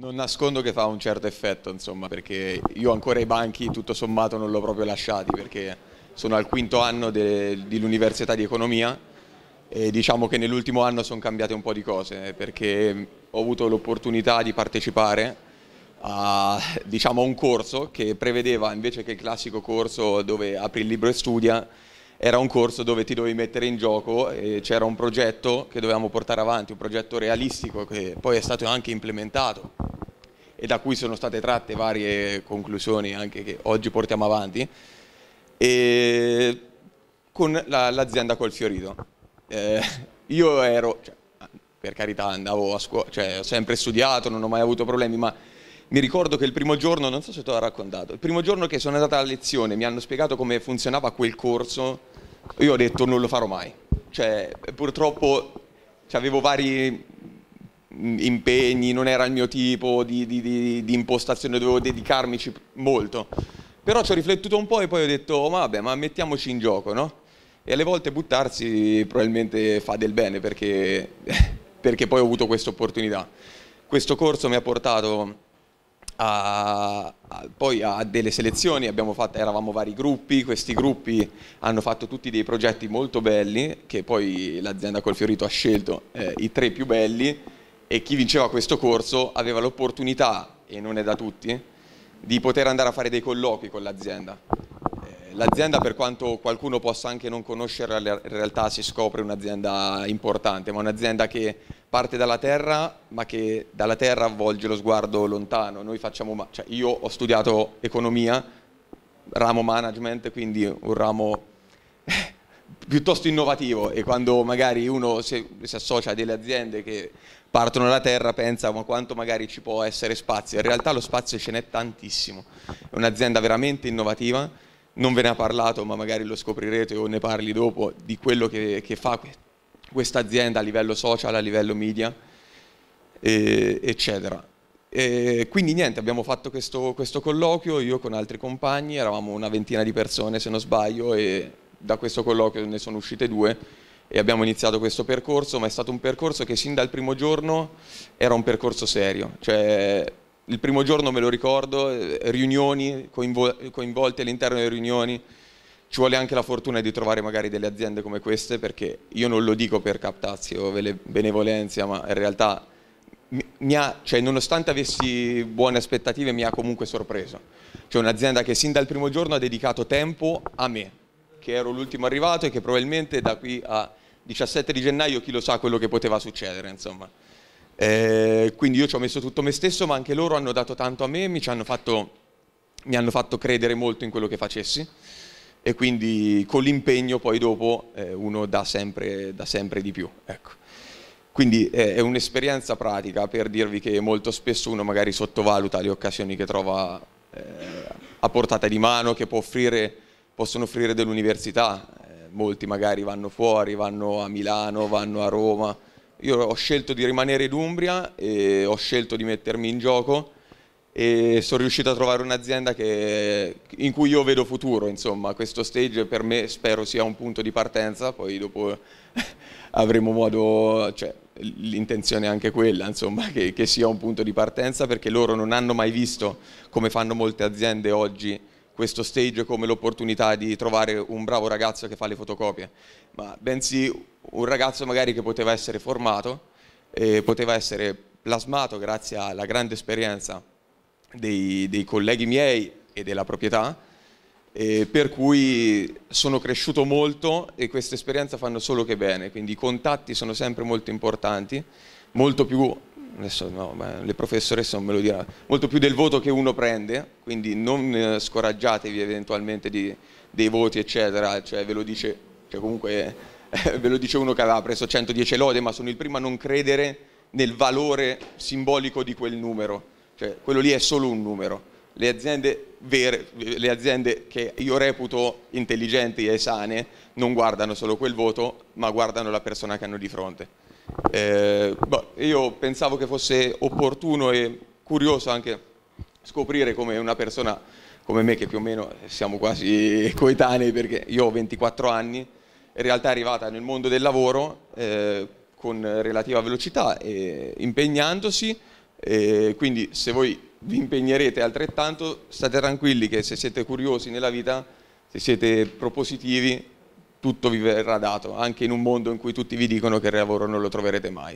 Non nascondo che fa un certo effetto, insomma, perché io ancora i banchi tutto sommato non l'ho proprio lasciati, perché sono al quinto anno dell'Università di Economia e diciamo che nell'ultimo anno sono cambiate un po' di cose, perché ho avuto l'opportunità di partecipare a diciamo, un corso che prevedeva, invece che il classico corso dove apri il libro e studia, era un corso dove ti dovevi mettere in gioco e c'era un progetto che dovevamo portare avanti, un progetto realistico che poi è stato anche implementato e da cui sono state tratte varie conclusioni anche che oggi portiamo avanti e con la, l'azienda col Fiorito. Eh, io ero, cioè, per carità andavo a scuola, cioè ho sempre studiato, non ho mai avuto problemi, ma mi ricordo che il primo giorno, non so se te l'ho raccontato, il primo giorno che sono andata a lezione mi hanno spiegato come funzionava quel corso io ho detto non lo farò mai. Cioè, purtroppo avevo vari impegni, non era il mio tipo di, di, di, di impostazione, dovevo dedicarmi molto. Però ci ho riflettuto un po' e poi ho detto, oh, vabbè, ma mettiamoci in gioco, no? E alle volte buttarsi probabilmente fa del bene perché, perché poi ho avuto questa opportunità. Questo corso mi ha portato a, a, poi a delle selezioni, fatto, eravamo vari gruppi, questi gruppi hanno fatto tutti dei progetti molto belli che poi l'azienda Colfiorito ha scelto eh, i tre più belli e chi vinceva questo corso aveva l'opportunità, e non è da tutti, di poter andare a fare dei colloqui con l'azienda. Eh, l'azienda per quanto qualcuno possa anche non conoscere, in realtà si scopre un'azienda importante, ma un'azienda che parte dalla terra, ma che dalla terra volge lo sguardo lontano. Facciamo, cioè io ho studiato economia, ramo management, quindi un ramo piuttosto innovativo e quando magari uno si, si, associa a delle aziende che partono dalla terra pensa ma quanto magari ci può essere spazio, in realtà lo spazio ce n'è tantissimo, è un'azienda veramente innovativa, non ve ne ha parlato ma magari lo scoprirete o ne parli dopo di quello che, che fa questa azienda a livello social, a livello media, e, eccetera. E quindi niente, abbiamo fatto questo, questo, colloquio, io con altri compagni, eravamo una ventina di persone se non sbaglio e da questo colloquio ne sono uscite due e abbiamo iniziato questo percorso, ma è stato un percorso che sin dal primo giorno era un percorso serio, cioè il primo giorno me lo ricordo, eh, riunioni, coinvol coinvolti all'interno delle riunioni, ci vuole anche la fortuna di trovare magari delle aziende come queste perché io non lo dico per captazio o benevolenza ma in realtà ha, cioè, nonostante avessi buone aspettative mi ha comunque sorpreso. C'è un'azienda che sin dal primo giorno ha dedicato tempo a me che ero l'ultimo arrivato e che probabilmente da qui a 17 di gennaio chi lo sa quello che poteva succedere insomma eh, quindi io ci ho messo tutto me stesso ma anche loro hanno dato tanto a me mi hanno fatto, mi hanno fatto credere molto in quello che facessi e quindi con l'impegno poi dopo eh, uno dà sempre, dà sempre, di più. Ecco. Quindi eh, è un'esperienza pratica per dirvi che molto spesso uno magari sottovaluta le occasioni che trova eh, a portata di mano, che offrire, possono offrire dell'università, molti magari vanno fuori, vanno a Milano, vanno a Roma. Io ho scelto di rimanere in Umbria e ho scelto di mettermi in gioco e sono riuscito a trovare un'azienda in cui io vedo futuro, insomma, questo stage per me spero sia un punto di partenza, poi dopo avremo modo, cioè l'intenzione è anche quella, insomma, che, che sia un punto di partenza perché loro non hanno mai visto, come fanno molte aziende oggi, questo stage come l'opportunità di trovare un bravo ragazzo che fa le fotocopie, ma bensì un ragazzo magari che poteva essere formato, e poteva essere plasmato grazie alla grande esperienza dei, dei colleghi miei e della proprietà, eh, per cui sono cresciuto molto e queste esperienze fanno solo che bene, quindi i contatti sono sempre molto importanti, molto più, adesso no, le professoresse non me lo diranno, molto più del voto che uno prende, quindi non eh, scoraggiatevi eventualmente di, dei voti eccetera, cioè ve lo dice, cioè comunque eh, ve lo dice uno che aveva preso 110 lode, ma sono il primo a non credere nel valore simbolico di quel numero cioè quello lì è solo un numero. Le aziende vere, le aziende che io reputo intelligenti e sane, non guardano solo quel voto, ma guardano la persona che hanno di fronte. Eh, boh, io pensavo che fosse opportuno e curioso anche scoprire come una persona come me, che più o meno siamo quasi coetanei perché io ho 24 anni, in realtà è arrivata nel mondo del lavoro eh, con relativa velocità e impegnandosi E quindi se voi vi impegnerete altrettanto, state tranquilli che se siete curiosi nella vita, se siete propositivi, tutto vi verrà dato, anche in un mondo in cui tutti vi dicono che il lavoro non lo troverete mai.